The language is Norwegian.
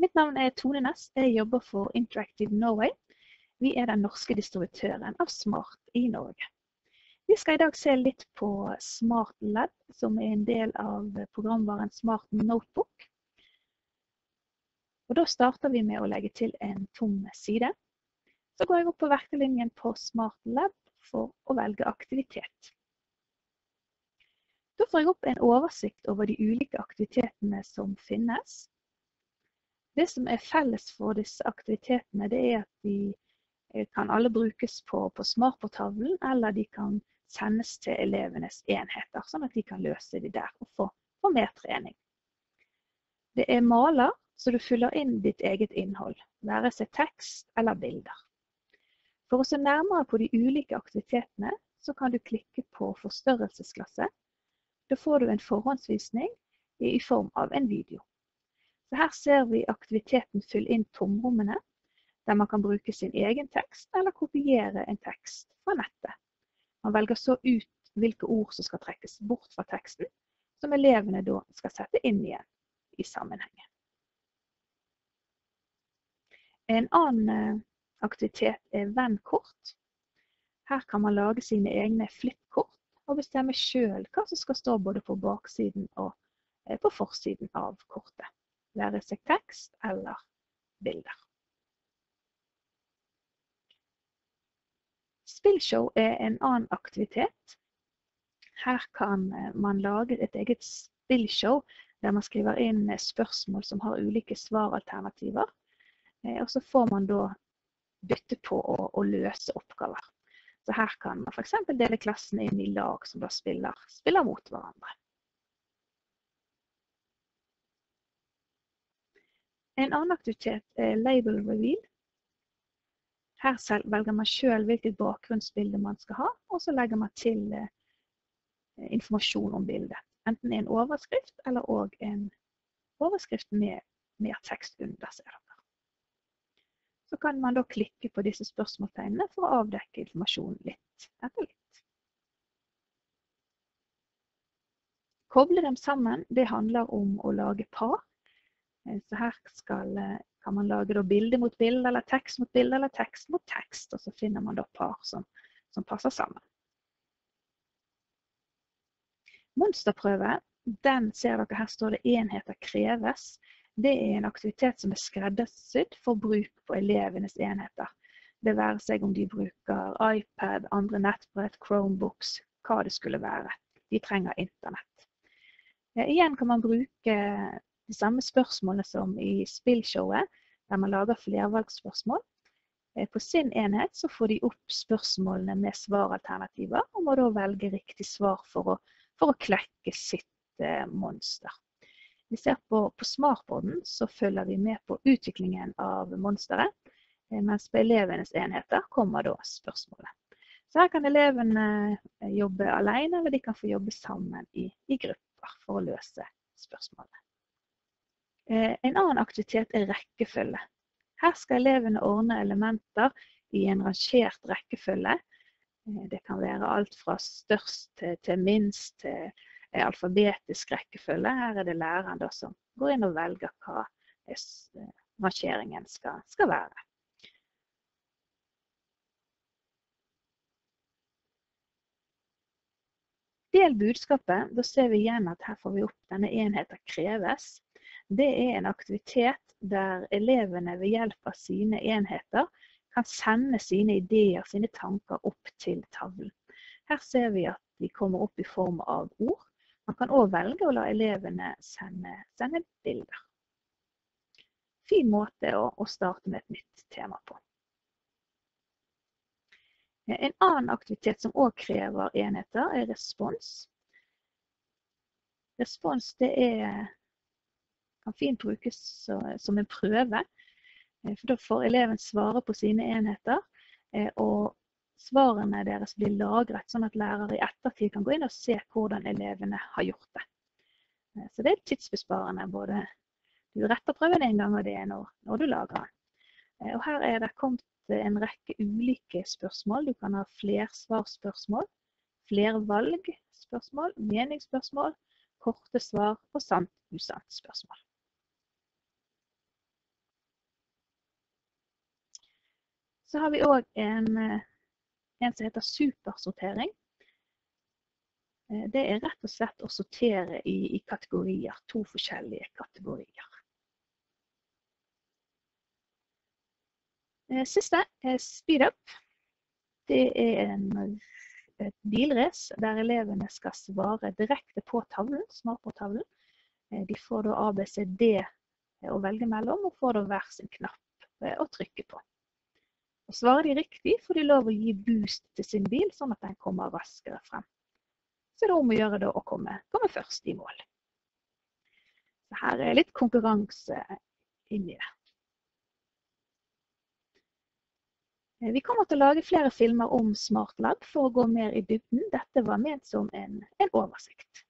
Mitt navn er Tone Næss. Jeg jobber for Interactive Norway. Vi er den norske distributøren av Smart i Norge. Vi skal i dag se litt på Smart Lab, som er en del av programvaren Smart Notebook. Og da starter vi med å legge til en tom side. Så går jeg opp på verktelinjen på Smart Lab for å velge aktivitet. Da får jeg opp en oversikt over de ulike aktivitetene som finnes. Det som er felles for disse aktivitetene, det er at de eh, kan alle brukes på, på smartportavlen, eller de kan sendes til elevenes enheter, sånn at de kan løse de der og få, få mer trening. Det er maler, så du fyller inn ditt eget innhold, være seg tekst eller bilder. For å se nærmere på de ulike aktivitetene, så kan du klikke på forstørrelsesklasse. Da får du en forhåndsvisning i form av en video. Så her ser vi aktiviteten Fyll inn tomrommene, der man kan bruke sin egen tekst eller kopiere en tekst fra nettet. Man velger så ut hvilke ord som skal trekkes bort fra teksten, som elevene da skal sette inn igjen i sammenhengen. En annen eh, aktivitet er vennkort. Her kan man lage sine egne flippkort og bestemme sjøl hva som skal stå både på baksiden og eh, på forsiden av kortet være seg tekst eller bilder. Spillshow er en annen aktivitet. Her kan eh, man lage et eget spillshow der man skriver inn eh, spørsmål som har ulike svaralternativer. Eh, og så får man da bytte på å, å løse oppgaver. Så her kan man f.eks. dele klassen inn i lag som da spiller, spiller mot hverandre. En annen aktivitet er label reveal. Her velger man selv hvilket bakgrunnsbilde man skal ha, og så legger man til eh, informasjon om bildet. Enten en overskrift eller òg en overskrift med mer tekst under. Ser dere. Så kan man da klikke på disse spørsmålstegnene for å avdekke informasjonen litt etter litt. Koble dem sammen det handler om å lage par. Eh, så her skal, eh, kan man lage bilde mot bilde, eller tekst mot bilde, eller tekst mot tekst. Og så finner man da par som, som passer sammen. Monsterprøve, den ser dere her står det 'enheter kreves'. Det er en aktivitet som er skreddersydd for bruk på elevenes enheter. Det være seg om de bruker iPad, andre nettbrett, Chromebooks, hva det skulle være. De trenger internett. Ja, igjen kan man bruke de samme spørsmålene som i spillshowet, der man lager flervalgsspørsmål. Eh, på sin enhet så får de opp spørsmålene med svaralternativer, og må da velge riktig svar for å, for å klekke sitt eh, monster. Vi ser på, på smartboarden så følger vi med på utviklingen av monsteret, eh, mens på elevenes enheter kommer da spørsmålet. Så her kan elevene jobbe alene, eller de kan få jobbe sammen i, i grupper for å løse spørsmålet. Eh, en annen aktivitet er rekkefølge. Her skal elevene ordne elementer i en rangert rekkefølge. Eh, det kan være alt fra størst til, minst til eh, alfabetisk rekkefølge. Her er det læreren som går inn og velger hva rangeringen skal, skal være. Del budskapet. Da ser vi igjen at her får vi opp denne enheten kreves det er en aktivitet der elevene ved hjelp av sine enheter kan sende sine ideer, sine tanker opp til tavlen. Her ser vi at de kommer opp i form av ord. Man kan òg velge å la elevene sende, sende bilder. Fin måte å, å starte med et nytt tema på. En annen aktivitet som òg krever enheter, er respons. Respons det er kan fint brukes som en prøve. Eh, for Da får eleven svare på sine enheter. Eh, og svarene deres blir lagret, sånn at lærere i ettertid kan gå inn og se hvordan elevene har gjort det. Eh, så det er tidsbesparende. både Du retter prøven en gang, og det er når, når du lager den. Og her er det kommet en rekke ulike spørsmål. Du kan ha flersvarsspørsmål, flervalgspørsmål, meningsspørsmål, korte svar og sant-usant spørsmål. Så har vi òg en, eh, en som heter supersortering. Eh, det er rett og slett å sortere i, i kategorier. To forskjellige kategorier. Eh, siste er speedup. Det er en, et bilrace der elevene skal svare direkte på tavlen, smartbordtavlen. De får da ABCD å velge mellom, og får da hver sin knapp å trykke på. Og Svarer de riktig, får de lov å gi boost til sin bil, sånn at den kommer raskere frem. Så det er om å gjøre da å komme, komme først i mål. Så her er litt konkurranse inni det. Vi kommer til å lage flere filmer om SmartLab for å gå mer i dybden. Dette var ment som en, en oversikt.